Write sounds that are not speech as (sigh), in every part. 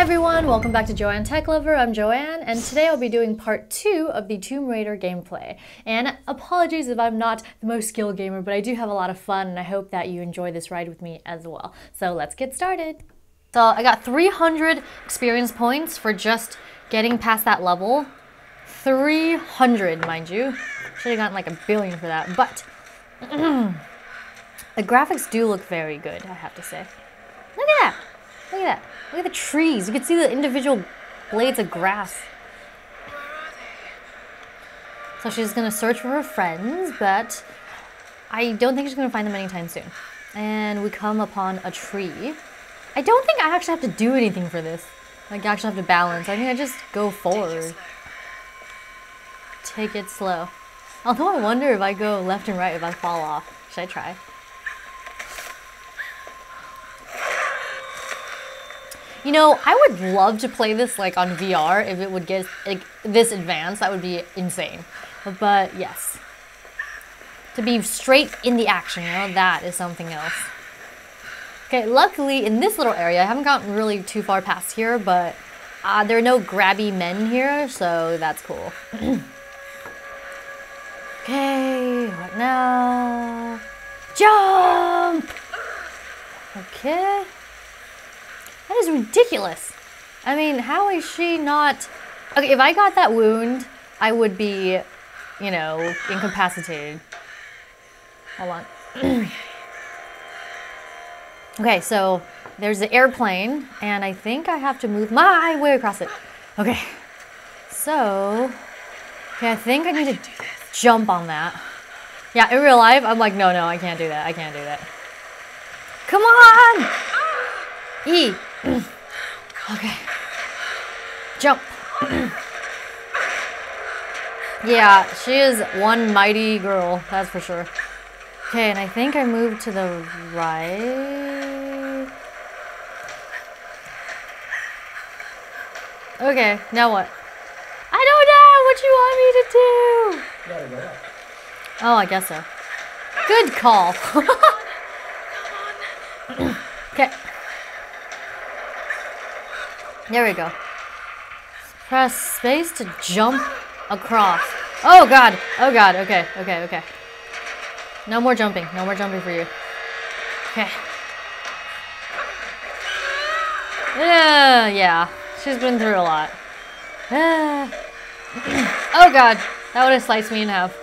Hi everyone, welcome back to Joanne Tech Lover. I'm Joanne, and today I'll be doing part two of the Tomb Raider gameplay. And apologies if I'm not the most skilled gamer, but I do have a lot of fun, and I hope that you enjoy this ride with me as well. So let's get started. So I got 300 experience points for just getting past that level. 300, mind you. Should have gotten like a billion for that, but (clears throat) the graphics do look very good, I have to say. Look at that! Look at that. Look at the trees. You can see the individual blades of grass. So she's gonna search for her friends, but I don't think she's gonna find them anytime soon. And we come upon a tree. I don't think I actually have to do anything for this. Like, I actually have to balance. I think I just go forward. Take it slow. Although I wonder if I go left and right if I fall off. Should I try? You know, I would love to play this like on VR if it would get like this advanced. That would be insane. But yes, to be straight in the action, you know, that is something else. Okay, luckily in this little area, I haven't gotten really too far past here, but uh, there are no grabby men here, so that's cool. (clears throat) okay, what now? Jump! Okay. That is ridiculous. I mean, how is she not... Okay, if I got that wound, I would be, you know, incapacitated. Hold on. (clears throat) okay, so there's the airplane, and I think I have to move my way across it. Okay. So, okay, I think I need to jump on that. Yeah, in real life, I'm like, no, no, I can't do that. I can't do that. Come on! E. (sighs) okay. Jump. (clears throat) yeah, she is one mighty girl, that's for sure. Okay, and I think I moved to the right. Okay, now what? I don't know what you want me to do. Oh, I guess so. Good call. (laughs) okay. There we go. Press space to jump across. Oh god! Oh god, okay, okay, okay. No more jumping. No more jumping for you. Okay. Yeah, yeah. She's been through a lot. Uh, (clears throat) oh god. That would have sliced me in half.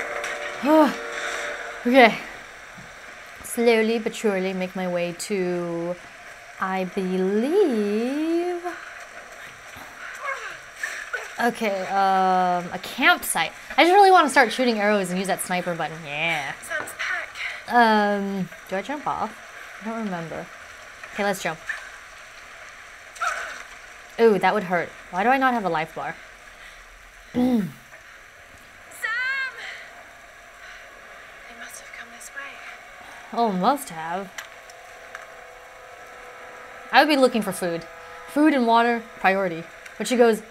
(sighs) okay. Slowly but surely make my way to, I believe, Okay, um, a campsite. I just really want to start shooting arrows and use that sniper button. Yeah. Sounds packed. Um, do I jump off? I don't remember. Okay, let's jump. Ooh, that would hurt. Why do I not have a life bar? Sam! They must have come this way. Oh, must have. I would be looking for food. Food and water, priority. But she goes,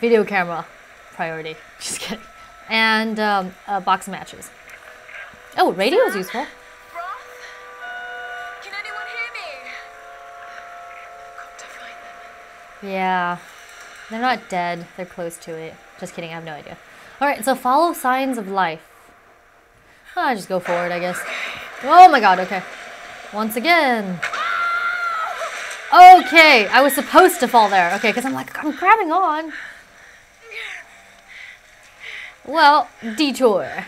video camera priority. (laughs) Just kidding. And um, a box matches. Oh, radio is useful. Can anyone hear me? Got to find them. Yeah. They're not dead. They're close to it. Just kidding. I have no idea. All right. So follow signs of life. I'll just go forward, I guess. Oh my god. Okay. Once again. Okay. I was supposed to fall there. Okay. Because I'm like, I'm grabbing on. Well, detour.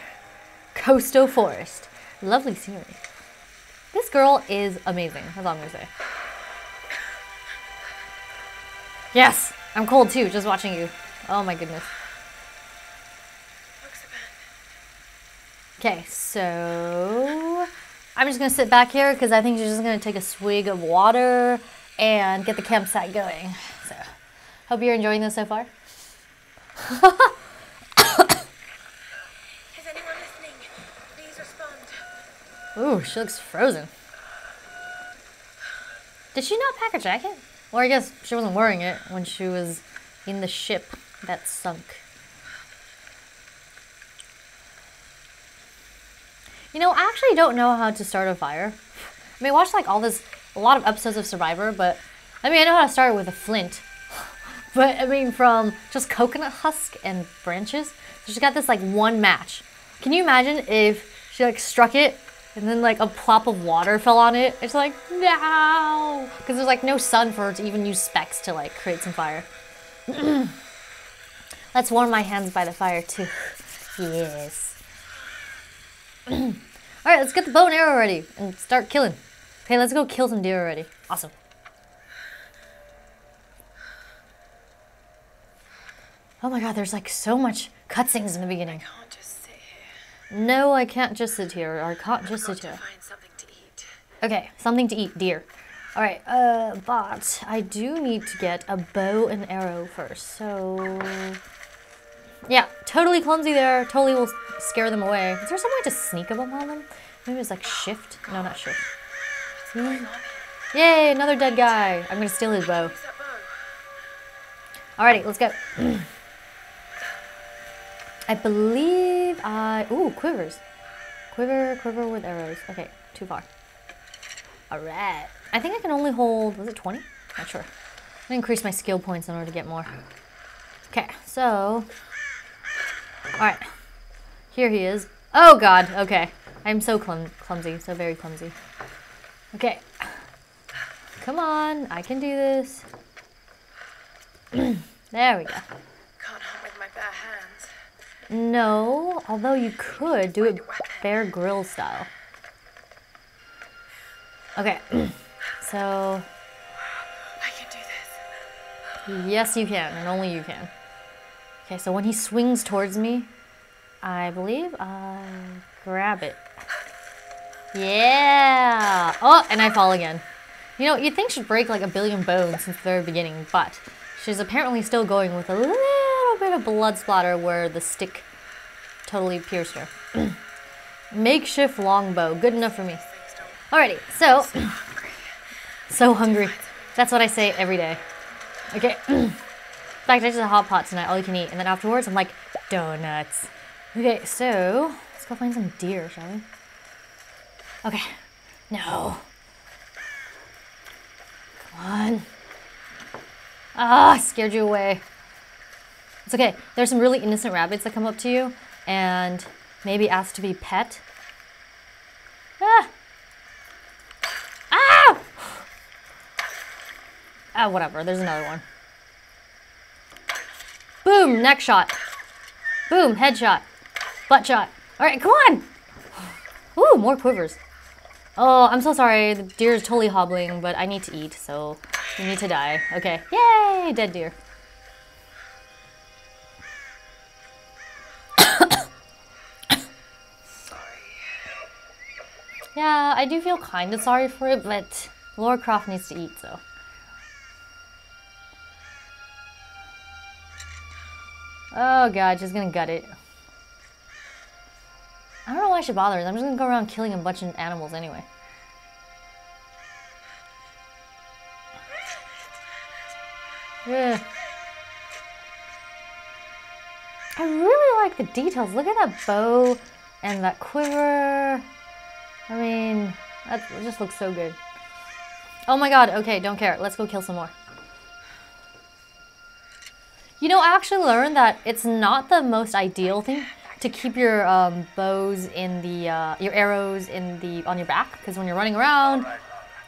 Coastal Forest. Lovely scenery. This girl is amazing. That's all I'm gonna say. Yes, I'm cold too, just watching you. Oh my goodness. Okay, so I'm just gonna sit back here because I think she's just gonna take a swig of water and get the campsite going. So, hope you're enjoying this so far. (laughs) Is anyone listening? Please respond. Ooh, she looks frozen. Did she not pack a jacket? Or I guess she wasn't wearing it when she was in the ship that sunk. You know, I actually don't know how to start a fire. I mean, I watched like all this, a lot of episodes of Survivor, but I mean, I know how to start it with a flint. (laughs) but I mean from just coconut husk and branches. So she got this like one match. Can you imagine if she like struck it and then like a plop of water fell on it? It's like no, because there's like no sun for her to even use specs to like create some fire. (clears throat) Let's warm my hands by the fire too. Yes. (clears throat) All right, let's get the bow and arrow ready and start killing. Okay, let's go kill some deer already. Awesome. Oh my god, there's like so much cutscenes in the beginning. Can't just sit here. No, I can't just sit here, I can't just sit here. find something to eat. Okay, something to eat, deer. All right, uh, but I do need to get a bow and arrow first. So, yeah, totally clumsy there. Totally will scare them away. Is there some way to sneak up on them? Maybe it's like shift. No, not shift. On Yay, another dead guy. I'm gonna steal his bow. Use that bow. Alrighty, let's go. (clears throat) I believe I. Ooh, quivers. Quiver, quiver with arrows. Okay, too far. Alright. I think I can only hold. Was it 20? Not sure. I'm gonna increase my skill points in order to get more. Okay, so. Alright. Here he is. Oh god, okay. I'm so clum- clumsy, so very clumsy. Okay. Come on, I can do this. (clears throat) there we go. Can't hunt with my bare hands. No, although you could do it Bear Grylls style. Okay, (clears throat) so I can do this. yes, you can, and only you can. Okay, so when he swings towards me, I believe I grab it. Yeah! Oh, and I fall again. You know, you'd think she'd break like a billion bones since the very beginning, but she's apparently still going with a little bit of blood splatter where the stick totally pierced her. (clears throat) Makeshift longbow, good enough for me. Alrighty, so (clears throat) so hungry. That's what I say every day. Okay. (clears throat) In fact, I just had a hot pot tonight, all you can eat, and then afterwards I'm like, donuts. Okay, so let's go find some deer, shall we? Okay. No. Come on. Ah, scared you away. It's okay. There's some really innocent rabbits that come up to you and maybe ask to be pet. Ah! Ah! Ah, whatever. There's another one. Boom, neck shot. Boom, headshot. Butt shot. All right, come on. Ooh, more quivers. Oh, I'm so sorry. The deer is totally hobbling, but I need to eat, so you need to die. Okay. Yay, dead deer. Yeah, I do feel kind of sorry for it, but Laura Croft needs to eat, so. Oh god, she's gonna gut it. I don't know why she bothers. I'm just gonna go around killing a bunch of animals anyway. Yeah. I really like the details. Look at that bow and that quiver. I mean, that just looks so good. Oh my god, okay, don't care. Let's go kill some more. You know, I actually learned that it's not the most ideal thing to keep your um, bows in the, uh, your arrows in the, on your back, because when you're running around,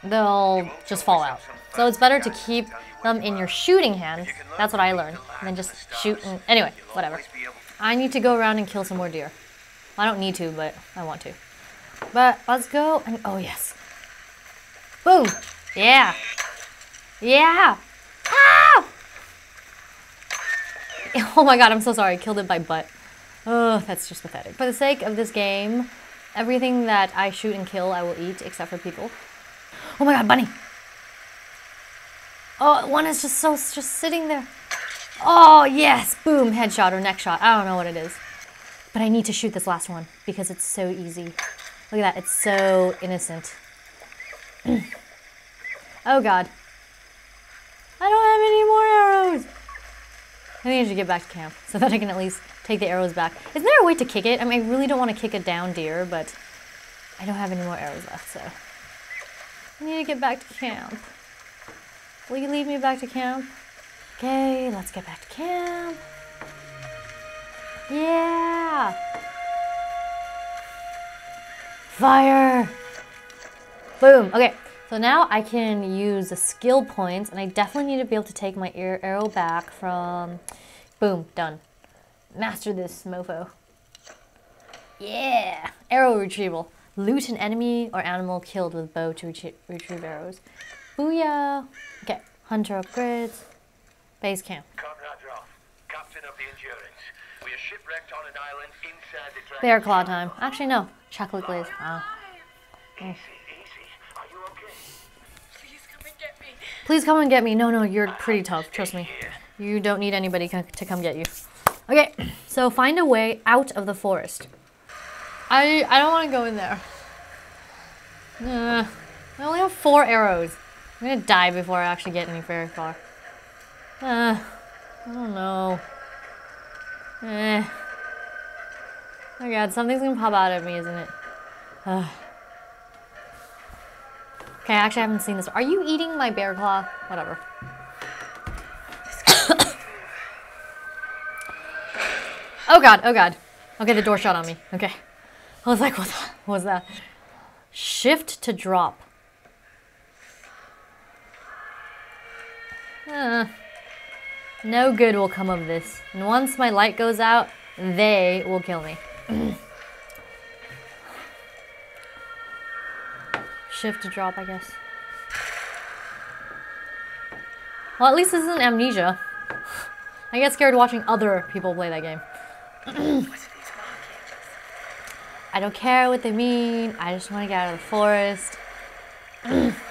they'll just fall out. So it's better to keep them in your shooting hand. That's what I learned. And then just shoot and, anyway, whatever. I need to go around and kill some more deer. I don't need to, but I want to. But let's go and oh yes. Boom. Yeah. Yeah. Ah! (laughs) Oh my god, I'm so sorry. I killed it by butt. Oh, that's just pathetic. For the sake of this game, everything that I shoot and kill, I will eat, except for people. Oh my god, bunny. Oh, one is just so just sitting there. Oh yes, boom, headshot or neck shot. I don't know what it is. But I need to shoot this last one because it's so easy. Look at that, it's so innocent. (clears throat) oh god. I don't have any more arrows. I I should get back to camp so that I can at least take the arrows back. Isn't there a way to kick it? I mean, I really don't want to kick a down deer, but I don't have any more arrows left, so. I need to get back to camp. Will you leave me back to camp? Okay, let's get back to camp. Yeah! Fire! Boom. Okay, so now I can use the skill points, and I definitely need to be able to take my arrow back from. Boom, done. Master this mofo. Yeah! Arrow retrieval. Loot an enemy or animal killed with bow to retrie- retrieve arrows. Booyah! Okay, hunter upgrades. Base camp. Conrad Roth, captain of the Endurance. We are shipwrecked on an island inside the Dragon. Bear claw time. Actually, no. Chocolate glaze. Wow. Easy, easy. Are you okay? Please come and get me. Please come and get me. No, no, you're pretty tough. Trust me. You don't need anybody to come get you. Okay, so find a way out of the forest. I I don't want to go in there. Nah, I only have four arrows. I'm gonna die before I actually get any very far. Uh, I don't know. Eh. Oh god, something's gonna pop out at me, isn't it? Ugh. Okay, actually, I haven't seen this. Are you eating my bear claw? Whatever. (coughs) oh god, oh god. Okay, the door shut on me. Okay. I was like, what, the, (laughs) what was that? Shift to drop. Uh, no good will come of this. And once my light goes out, they will kill me. (clears throat) Shift to drop, I guess. Well, at least this isn't amnesia. I get scared watching other people play that game. (clears throat) I don't care what they mean. I just want to get out of the forest. (clears throat)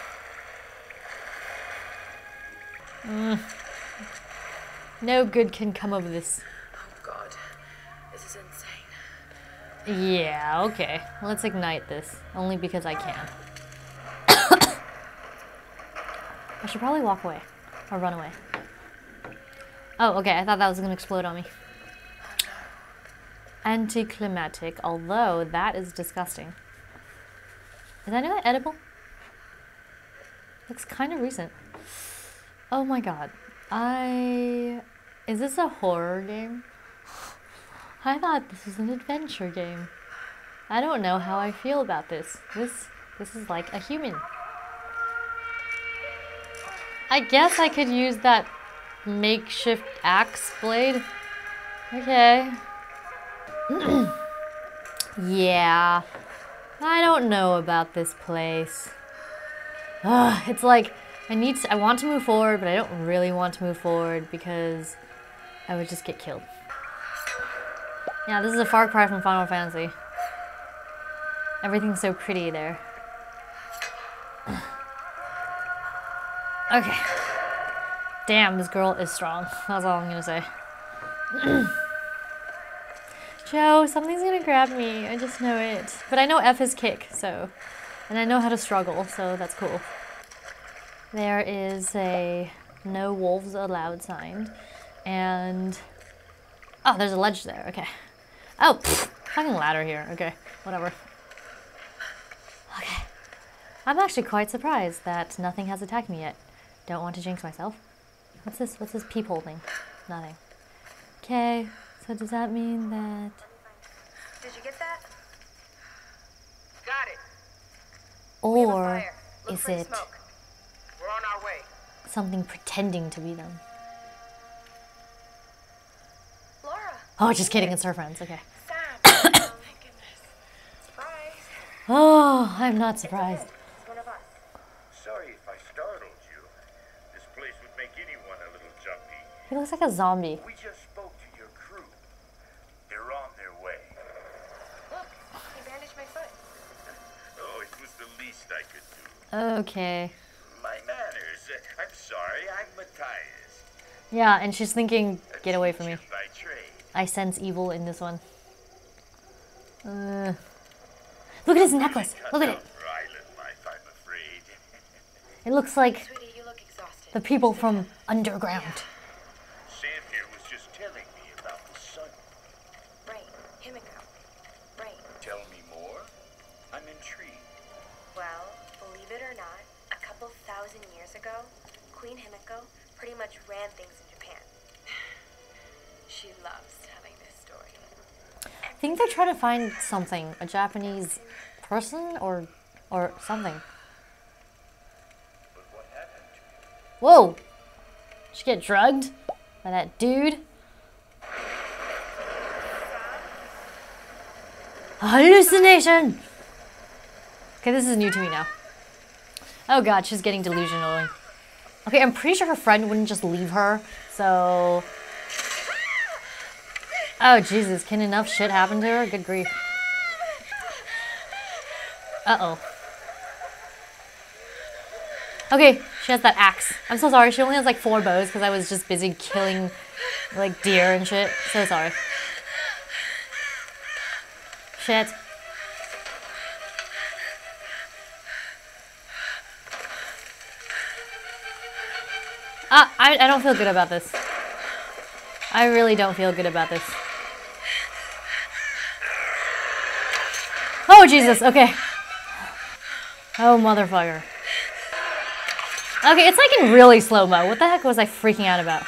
No good can come of this. Oh God, this is insane. Yeah, okay. Let's ignite this. Only because I can. (coughs) I should probably walk away. Or run away. Oh, okay. I thought that was going to explode on me. Anticlimactic, although that is disgusting. Is any of that edible? Looks kind of recent. Oh my god. I. Is this a horror game? I thought this was an adventure game. I don't know how I feel about this. This this is like a human. I guess I could use that makeshift axe blade. Okay. (clears throat) yeah. I don't know about this place. Ugh, it's like I need to, I want to move forward, but I don't really want to move forward because I would just get killed. Yeah, this is a far cry from Final Fantasy. Everything's so pretty there. okay. Damn, this girl is strong. That's all I'm gonna say. (clears throat) Joe, something's gonna grab me. I just know it. But I know F is kick, so. And I know how to struggle, so that's cool. There is a no wolves allowed sign. And. Oh, there's a ledge there. Okay. Oh, pfft, fucking ladder here. Okay, whatever. Okay. I'm actually quite surprised that nothing has attacked me yet. Don't want to jinx myself. What's this? What's this peephole thing? Nothing. Okay, so does that mean that. Did you get that? Got it. We have a Or is it smoke. We're on our way. something pretending to be them? Oh, just kidding, it's her friends. Okay. Sam. oh, thank goodness. (coughs) Oh, I'm not surprised. It's one of us. Sorry if I startled you. This place would make anyone a little jumpy. He looks like a zombie. We just spoke to your crew. They're on their way. Look, he bandaged my foot. (laughs) Oh, it was the least I could do. Okay. My manners. Uh, I'm sorry, I'm Mathias. Yeah, and she's thinking, get away from me. By trade. I sense evil in this one. Uh, look at his necklace. Look at it. for island life, I'm afraid. (laughs) It looks like Sweetie, you look exhausted. the people from underground. Sam here was just telling me about the sun. Right, Himiko. Right. Tell me more. I'm intrigued. Well, believe it or not, a couple thousand years ago, Queen Himiko pretty much ran things in Japan. loves telling this story. I think they're trying to find something, a Japanese person or or something. Whoa! She get drugged by that dude? Hallucination! Okay, this is new to me now. Oh god, she's getting delusional. Okay, I'm pretty sure her friend wouldn't just leave her, so... Oh Jesus, can enough shit happen to her? Good grief. Uh-oh. Okay, she has that axe. I'm so sorry. She only has like four bows because I was just busy killing like deer and shit. So sorry. Shit. Ah, I, I don't feel good about this. I really don't feel good about this. Oh, Jesus. Okay. Oh, motherfucker. Okay, it's like in really slow mo. What the heck was I freaking out about?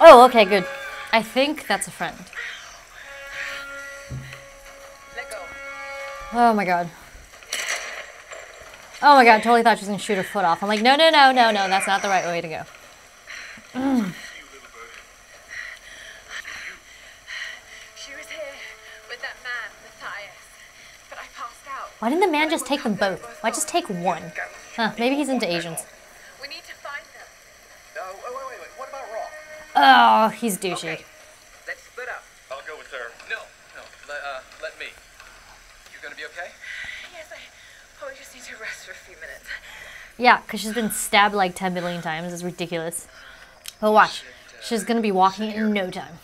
Oh, okay, good. I think that's a friend. Oh my god. Oh my god, totally thought she was gonna shoot her foot off. I'm like, no, no, no, no, no, that's not the right way to go. Just take them both? Why just take one? Huh, maybe he's into Asians. We need to find them. No, wait, wait, wait, wait. What about Roth? Oh, he's douchey. Let's split up. I'll go with her. No, no. Let, uh, let me. You gonna be okay? Yes, I probably just need to rest for a few minutes. Yeah, because she's been stabbed like 10 million times. It's ridiculous. But watch. She's gonna be walking in no time.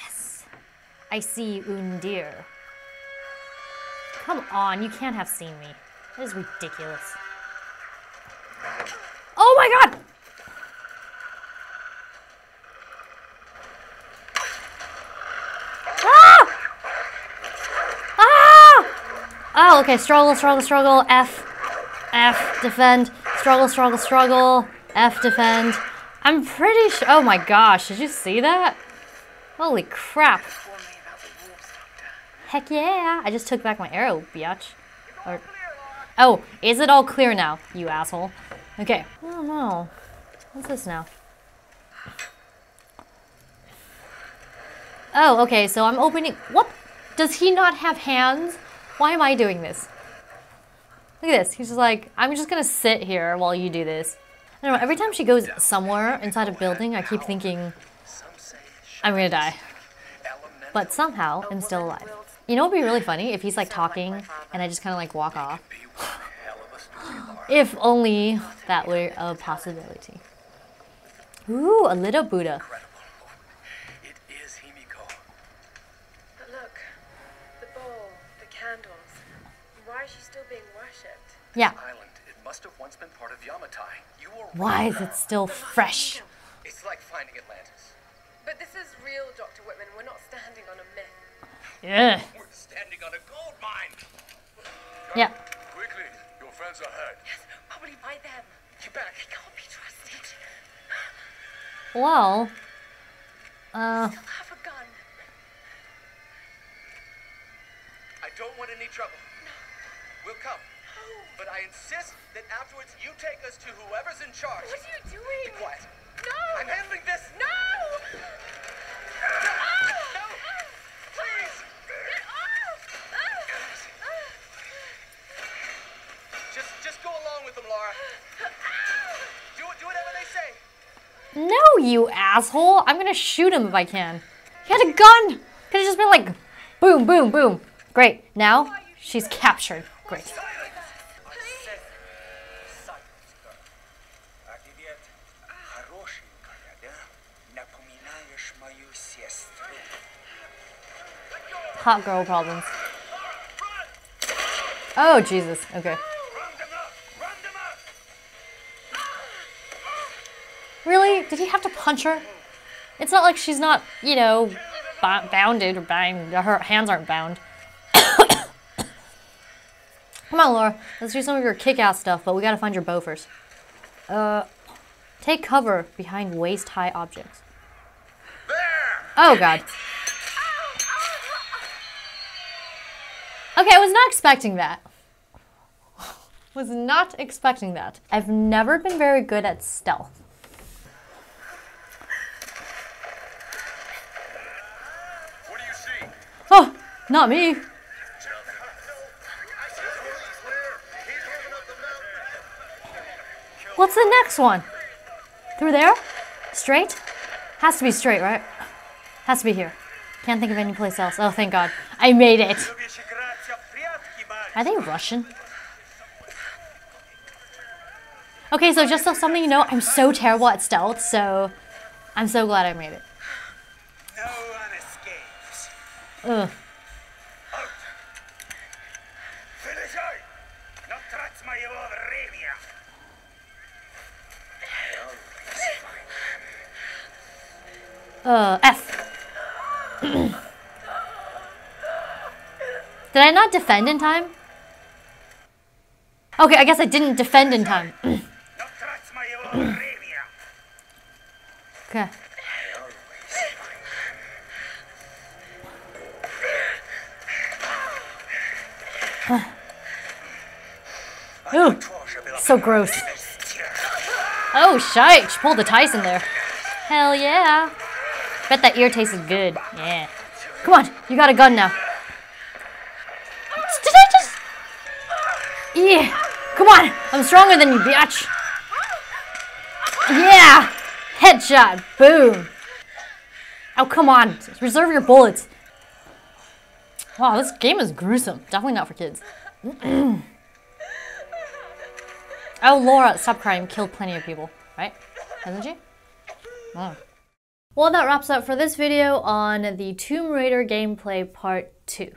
Yes. I see un deer. Come on, you can't have seen me. That is ridiculous. Oh my god! Ah! Ah! Oh, okay. Struggle, struggle, struggle. F. F. Defend. Struggle, struggle, struggle. F. Defend. I'm pretty sure. Oh my gosh. Did you see that? Holy crap. Inform me about the wolves, Doctor. Heck yeah. I just took back my arrow, biatch. Or, oh, is it all clear now, you asshole? Okay. Oh no. What's this now? Oh, okay, so I'm opening. What? Does he not have hands? Why am I doing this? Look at this. He's just like, I'm just gonna sit here while you do this. I don't know, every time she goes somewhere inside a building, I keep thinking, I'm gonna die. But somehow, I'm still alive. You know what would be really funny? If he's like talking and I just kind of like walk off. Be one hell of a story, Lara. If only that were a possibility. Ooh, a little Buddha. Incredible. It is Himiko. But look, the bowl, the candles. Why is she still being worshipped? Yeah. Island. It must have once been part of Yamatai. You were Why is it still fresh? It's like finding Atlantis. But this is real, Dr. Whitman. We're not standing on a myth. Yeah. We're standing on a gold mine. Yeah. Quickly, your friends are hurt. Yes, probably by them. Get back. They can't be trusted. Well, uh, They'll have a gun. I don't want any trouble. No. We'll come. But I insist that afterwards you take us to whoever's in charge. What are you doing? Be quiet. No! I'm handling this. No! No! Please! Get off! Just go along with them, Lara. Do, do whatever they say. No, you asshole. I'm gonna shoot him if I can. He had a gun. Could have just been like, boom, boom, boom. Great. Now she's captured. Great. Hot girl problems. Oh, Jesus. Okay. Did he have to punch her? It's not like she's not, you know, bounded or bound. Her hands aren't bound. (coughs) Come on, Laura. Let's do some of your kick-ass stuff, but we gotta find your bow first. Uh, take cover behind waist-high objects. There! Oh, God. Okay, I was not expecting that. (laughs) Was not expecting that. I've never been very good at stealth. What do you see? Oh, not me. I see police there. He's moving up not me. What's the next one? Through there? Straight? Has to be straight, right? Has to be here. Can't think of any place else. Oh, thank God. I made it. Are they Russian? Okay, so just so something you know, I'm so terrible at stealth, so I'm so glad I made it. No one escapes. Ugh. uh, F. (coughs) Did I not defend in time? Okay, I guess I didn't defend in time. (coughs) okay. Ooh, so gross. Oh, shite. She pulled a Tyson there. Hell yeah. Bet that ear tasted good. Yeah. Come on, you got a gun now. Did I just... Yeah. Come on, I'm stronger than you, bitch. Yeah. Headshot. Boom. Oh, come on. Reserve your bullets. Wow, this game is gruesome. Definitely not for kids. (clears throat) oh, Laura, stop crying. Killed plenty of people, right? Hasn't she? Oh. Well, that wraps up for this video on the Tomb Raider gameplay part 2.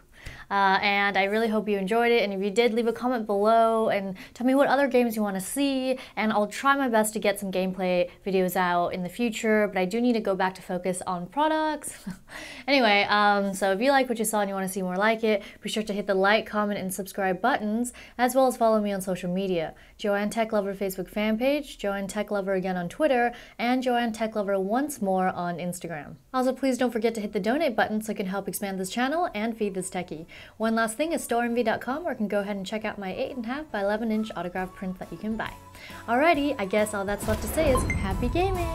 Uh, and I really hope you enjoyed it. And if you did, leave a comment below and tell me what other games you want to see. And I'll try my best to get some gameplay videos out in the future, but I do need to go back to focus on products. (laughs) anyway, um, so if you like what you saw and you want to see more like it, be sure to hit the like, comment, and subscribe buttons, as well as follow me on social media. Joanne Tech Lover Facebook fan page, Joanne Tech Lover again on Twitter, and Joanne Tech Lover once more on Instagram. Also, please don't forget to hit the donate button so I can help expand this channel and feed this techie. One last thing is storenvy.com where you can go ahead and check out my 8.5 by 11 inch autograph print that you can buy. Alrighty, I guess all that's left to say is happy gaming!